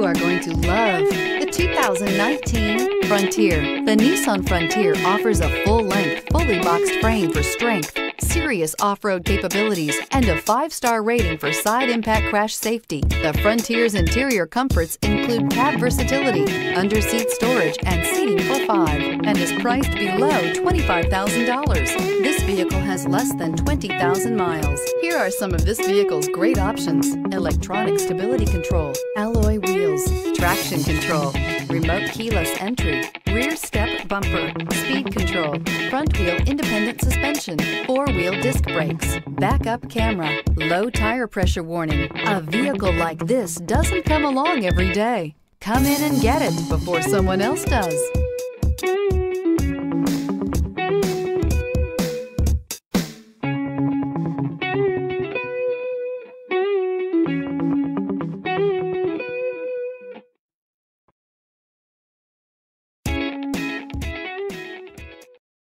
You are going to love the 2019 Frontier. The Nissan Frontier offers a full-length, fully boxed frame for strength, serious off-road capabilities, and a five-star rating for side impact crash safety. The Frontier's interior comforts include cab versatility, under-seat storage, and seating for five, and is priced below $25,000. This vehicle has less than 20,000 miles. Here are some of this vehicle's great options. Electronic stability control, alloy wheels, traction control, remote keyless entry, rear step bumper, speed control, front wheel independent suspension, four-wheel disc brakes, backup camera, low tire pressure warning. A vehicle like this doesn't come along every day. Come in and get it before someone else does.